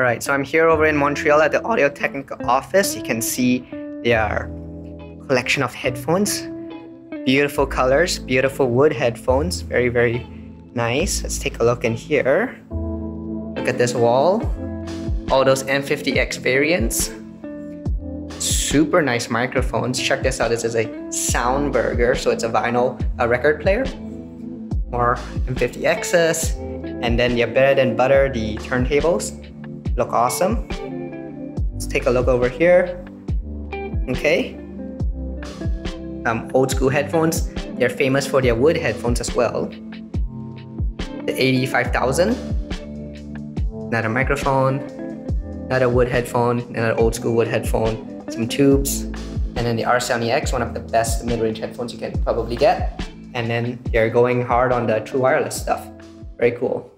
All right, so I'm here over in Montreal at the Audio Technica office. You can see their collection of headphones. Beautiful colors, beautiful wood headphones. Very, very nice. Let's take a look in here. Look at this wall. All those M50X variants. Super nice microphones. Check this out. This is a Soundburger, so it's a vinyl a record player. More M50Xs. And then your bread and butter, the turntables. Look awesome. Let's take a look over here. Okay. Um, old school headphones. They're famous for their wood headphones as well. The 85,000. Another microphone, another wood headphone, another old school wood headphone, some tubes, and then the R70X, one of the best mid-range headphones you can probably get. And then they're going hard on the true wireless stuff. Very cool.